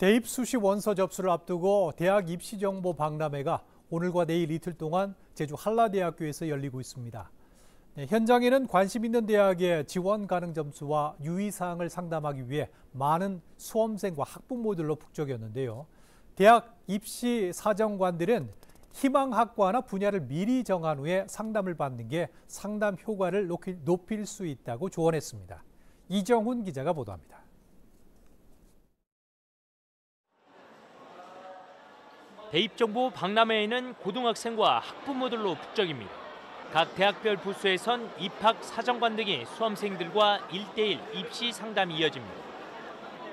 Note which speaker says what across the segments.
Speaker 1: 대입 수시 원서 접수를 앞두고 대학 입시 정보 박람회가 오늘과 내일 이틀 동안 제주 한라대학교에서 열리고 있습니다. 네, 현장에는 관심 있는 대학의 지원 가능 점수와 유의 사항을 상담하기 위해 많은 수험생과 학부모들로 북적였는데요. 대학 입시 사정관들은 희망 학과나 분야를 미리 정한 후에 상담을 받는 게 상담 효과를 높일 수 있다고 조언했습니다. 이정훈 기자가 보도합니다.
Speaker 2: 대입정보 박람회에 는 고등학생과 학부모들로 북적입니다. 각 대학별 부스에선 입학 사정관 등이 수험생들과 1대1 입시 상담이 이어집니다.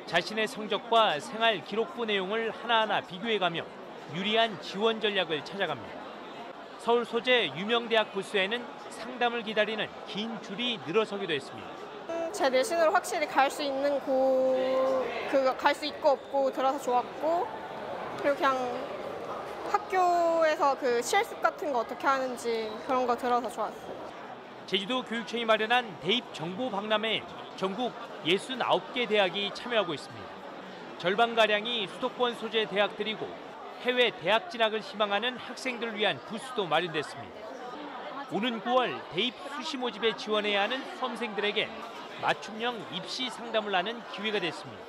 Speaker 2: 자신의 성적과 생활 기록부 내용을 하나하나 비교해가며 유리한 지원 전략을 찾아갑니다. 서울 소재 유명 대학 부스에는 상담을 기다리는 긴 줄이 늘어서기도 했습니다.
Speaker 3: 제 내신으로 확실히 갈 수 있는 곳, 그갈 수 있고 없고 들어서 좋았고, 그리고 그냥 학교에서 그 실습 같은 거 어떻게 하는지 그런 거 들어서 좋았어요.
Speaker 2: 제주도 교육청이 마련한 대입 정보 박람회에 전국 69개 대학이 참여하고 있습니다. 절반가량이 수도권 소재 대학들이고 해외 대학 진학을 희망하는 학생들을 위한 부스도 마련됐습니다. 오는 9월 대입 수시 모집에 지원해야 하는 수험생들에게 맞춤형 입시 상담을 하는 기회가 됐습니다.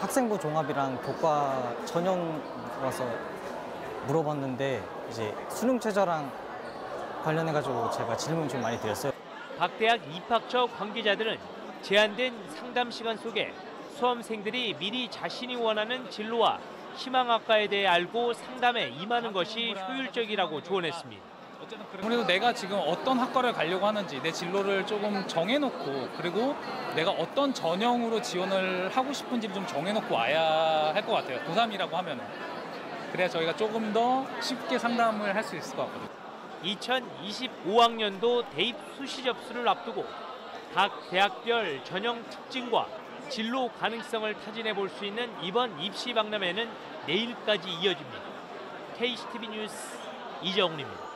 Speaker 4: 학생부 종합이랑 교과 전형이라서 물어봤는데 이제 수능 최저랑 관련해 가지고 제가 질문 좀 많이 드렸어요.
Speaker 2: 각 대학 입학처 관계자들은 제한된 상담 시간 속에 수험생들이 미리 자신이 원하는 진로와 희망학과에 대해 알고 상담에 임하는 것이 효율적이라고 조언했습니다.
Speaker 5: 아무래도 내가 지금 어떤 학과를 가려고 하는지 내 진로를 조금 정해놓고 그리고 내가 어떤 전형으로 지원을 하고 싶은지를 좀 정해놓고 와야 할 것 같아요. 고3이라고 하면은. 그래야 저희가 조금 더 쉽게 상담을 할 수 있을 것 같거든요.
Speaker 2: 2025학년도 대입 수시 접수를 앞두고 각 대학별 전형 특징과 진로 가능성을 타진해 볼 수 있는 이번 입시 박람회는 내일까지 이어집니다. KCTV 뉴스 이정훈입니다.